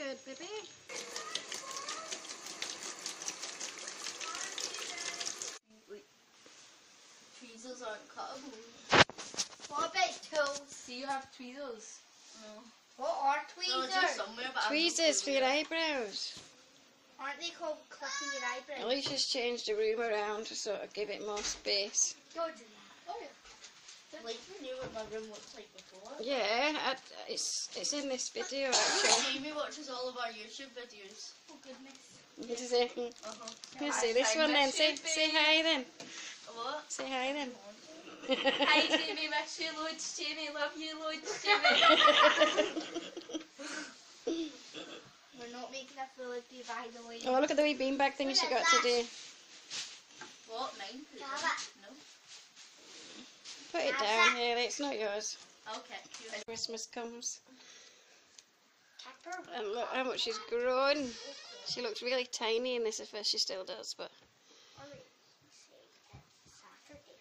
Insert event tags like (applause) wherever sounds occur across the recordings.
good, baby. Tweezers aren't cuttable. What about tools? Do you have tweezers? No. What are tweezers? No, tweezers for your eyebrows. Aren't they called clipping your eyebrows? At least Alisha's changed the room around to sort of give it more space. Don't do that. Oh, yeah. Like you knew what my room looks like before. Yeah, I, it's it's in this video actually. (laughs) Jamie watches all of our YouTube videos. Oh goodness. What is it? Uh-huh. You see this one then. Say, say hi then. What? Say hi then. Hi (laughs) Jamie, miss you loads. Jamie, love you loads. Jamie. (laughs) We're not making a fool of you by the way. oh, look at the wee beanbag thing she got today. What? Mine? Have it. No. Put it down, Haley. It's not yours. Okay. You- Christmas comes. Pepper. And look how much she's grown. She looks really tiny in this first. She still does, but Alright, let's see. It's Saturday.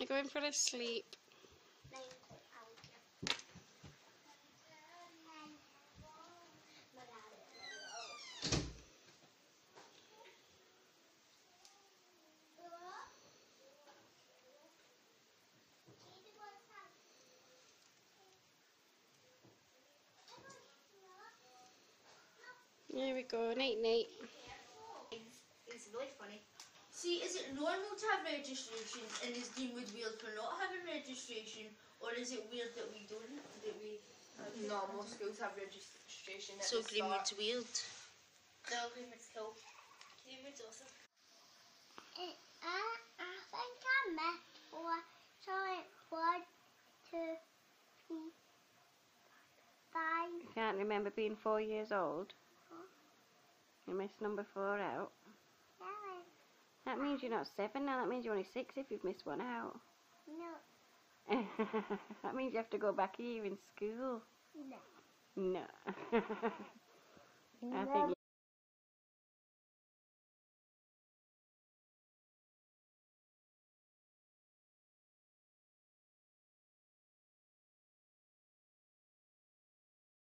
I'm going for a sleep. Here we go. Night night. It's, it's really funny. See, is it normal to have registration and is Greenwood weird for not having registration? Or is it weird that we don't, that we... No, most schools have registration at So the Greenwood's start. weird. No, Greenwood's cool. Greenwood's awesome. I, I think I missed four, so it's one, two, three, five. You can't remember being four years old. You missed number four out. seven. That means you're not seven now. That means you're only six if you've missed one out. No, (laughs) that means you have to go back here in school. no. No. (laughs) I think